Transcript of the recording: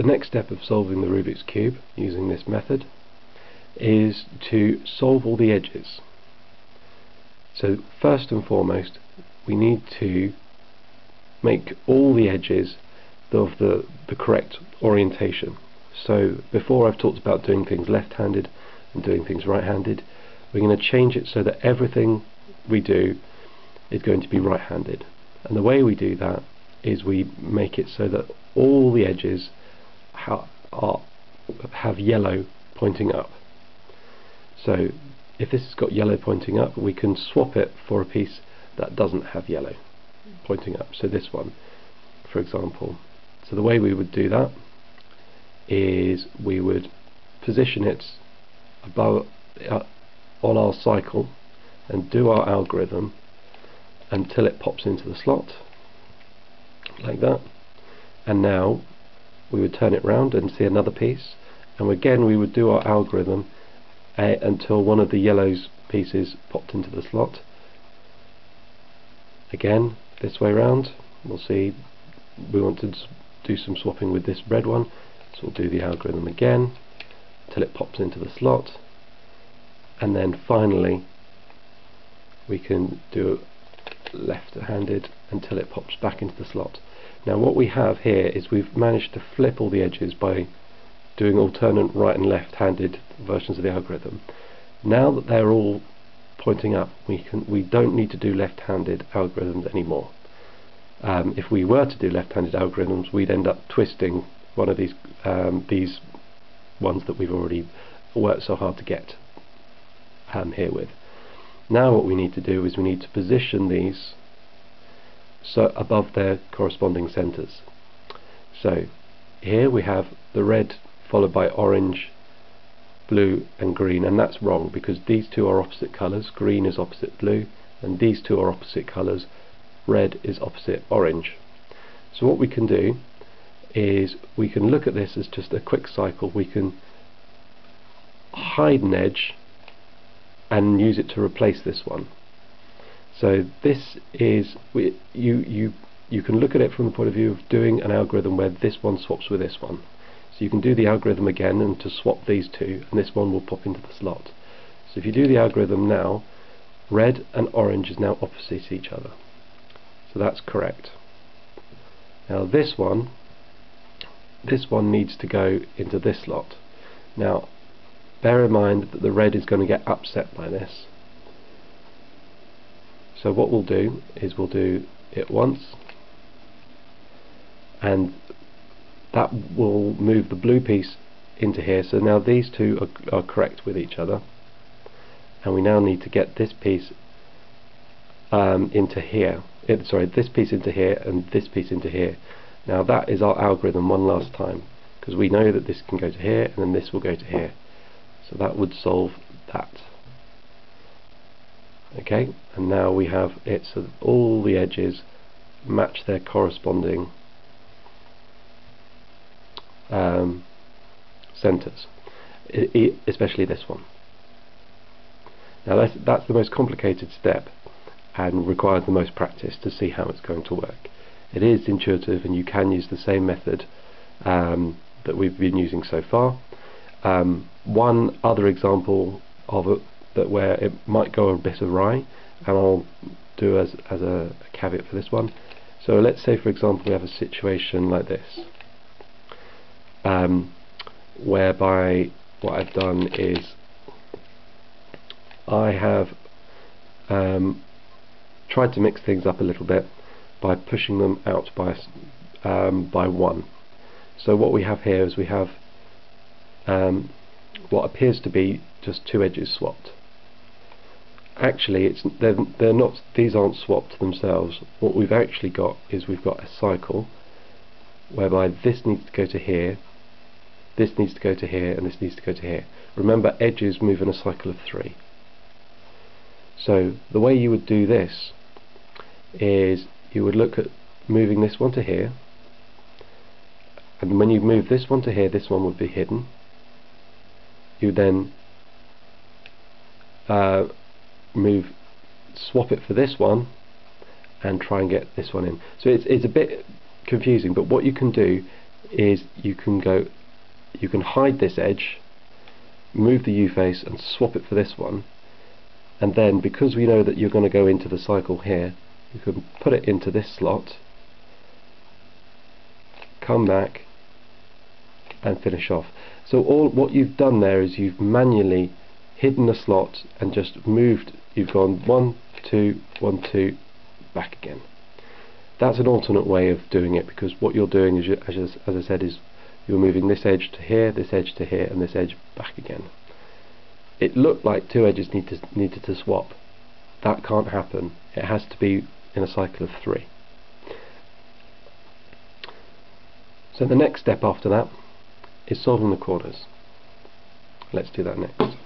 the next step of solving the Rubik's Cube using this method is to solve all the edges. So first and foremost we need to make all the edges of the, the correct orientation. So before I've talked about doing things left-handed and doing things right-handed, we're going to change it so that everything we do is going to be right-handed. And the way we do that is we make it so that all the edges ha are, have yellow pointing up. So if this has got yellow pointing up, we can swap it for a piece that doesn't have yellow pointing up. So this one, for example. So the way we would do that is we would position it above uh, on our cycle and do our algorithm until it pops into the slot like that and now we would turn it round and see another piece. And again we would do our algorithm uh, until one of the yellows pieces popped into the slot. Again this way round. We'll see we want to do some swapping with this red one. So we'll do the algorithm again until it pops into the slot. And then finally we can do left-handed until it pops back into the slot now what we have here is we've managed to flip all the edges by doing alternate right and left-handed versions of the algorithm. Now that they're all pointing up we can we don't need to do left-handed algorithms anymore. Um, if we were to do left-handed algorithms we'd end up twisting one of these um, these ones that we've already worked so hard to get um, here with. Now what we need to do is we need to position these so above their corresponding centers. So here we have the red followed by orange blue and green and that's wrong because these two are opposite colors. Green is opposite blue and these two are opposite colors. Red is opposite orange. So what we can do is we can look at this as just a quick cycle. We can hide an edge and use it to replace this one so this is you you you can look at it from the point of view of doing an algorithm where this one swaps with this one so you can do the algorithm again and to swap these two and this one will pop into the slot. So if you do the algorithm now, red and orange is now opposite each other. So that's correct. Now this one, this one needs to go into this slot. Now bear in mind that the red is going to get upset by this. So what we'll do is we'll do it once and that will move the blue piece into here. So now these two are, are correct with each other and we now need to get this piece um, into here. It, sorry this piece into here and this piece into here. Now that is our algorithm one last time because we know that this can go to here and then this will go to here. So that would solve that okay and now we have it so that all the edges match their corresponding um, centers, especially this one. Now that's, that's the most complicated step and requires the most practice to see how it's going to work. It is intuitive and you can use the same method um, that we've been using so far. Um, one other example of it that where it might go a bit awry and I'll do as, as a, a caveat for this one. So let's say for example we have a situation like this um, whereby what I've done is I have um, tried to mix things up a little bit by pushing them out by um, by one. So what we have here is we have um, what appears to be just two edges swapped. Actually, it's they're, they're not. These aren't swapped themselves. What we've actually got is we've got a cycle whereby this needs to go to here this needs to go to here and this needs to go to here. Remember edges move in a cycle of three. So the way you would do this is you would look at moving this one to here and when you move this one to here this one would be hidden. You then uh, move swap it for this one and try and get this one in. So it's, it's a bit confusing but what you can do is you can go you can hide this edge move the U face and swap it for this one and then because we know that you're going to go into the cycle here you can put it into this slot come back and finish off so all what you've done there is you've manually hidden a slot and just moved you've gone one two one two back again that's an alternate way of doing it because what you're doing is you, as, as I said is you're moving this edge to here this edge to here and this edge back again it looked like two edges need to, needed to swap. That can't happen. It has to be in a cycle of three. So the next step after that is solving the corners. Let's do that next.